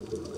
you